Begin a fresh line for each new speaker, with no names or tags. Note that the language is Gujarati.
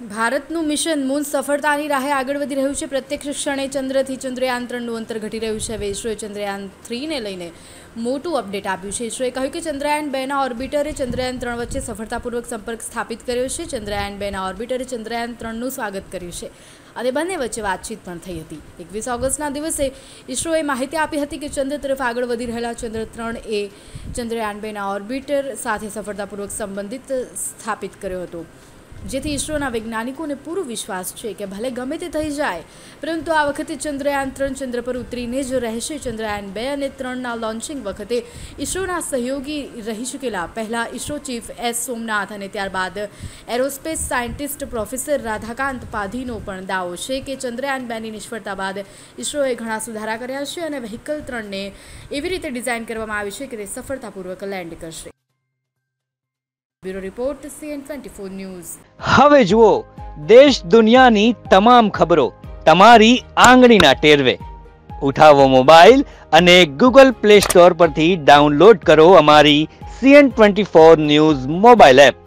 ભારતનું મિશન મૂન સફળતાની રાહે આગળ વધી રહ્યું છે. પ્રત્યક્ષ ક્ષણે ચંદ્રથી ચંદ્રયાન ત્રણનું અંતર ઘટી રહ્યું છે. હવે ઇસરોએ ચંદ્રયાન થ્રીને લઈને મોટું અપડેટ આપ્યું છે. ઇસરોએ કહ્યું કે ચંદ્રયાન બેના ઓર્બિટરે ચંદ્રયાન ત્રણ વચ્ચે સફળતાપૂર્વક સંપર્ક સ્થાપિત કર્યો છે. ચંદ્રયાન બેના ઓર્બિટરે ચંદ્રયાન ત્રણનું સ્વાગત કર્યું છે. અને બંને વચ્ચે વાતચીત પણ થઈ હતી. એકવીસ ઓગસ્ટના દિવસે ઇસરોએ માહિતી આપી હતી કે ચંદ્ર તરફ આગળ વધી રહેલા ચંદ્ર ત્રણ એ ચંદ્રયાન બેના ઓર્બિટર સાથે સફળતાપૂર્વક સંબંધિત સ્થાપિત કર્યો હતો. જેથી ઇસરોના વૈજ્ઞાનિકોને પૂરો વિશ્વાસ છે કે ભલે ગમે તે થઈ જાય, પરંતુ આ વખતે ચંદ્રયાન ત્રણ ચંદ્ર પર ઉતરીને જ રહેશે. ચંદ્રયાન બે અને ત્રણના લોન્ચિંગ વખતે ઇસરોના સહયોગી રહી ચૂકેલા પહેલાં ઇસરો ચીફ એસ સોમનાથ અને ત્યારબાદ એરોસ્પેસ સાયન્ટિસ્ટ પ્રોફેસર રાધાકાંત પાધીનો પણ દાવો છે કે ચંદ્રયાન બેની નિષ્ફળતા બાદ ઇસરોએ ઘણા સુધારા કર્યા છે અને વ્હીકલ ત્રણને એવી રીતે ડિઝાઇન કરવામાં આવી છે કે તે સફળતાપૂર્વક લેન્ડ કરશે. Bureau report CN twenty four news.
હવે જુઓ, દેશ દુનિયાની તમામ ખબરો, તમારી આંગળીના ટેરવે. ઉઠાવો મોબાઈલ અને ગૂગલ પ્લે સ્ટોર પરથી ડાઉનલોડ કરો અમારી CN twenty four news mobile app.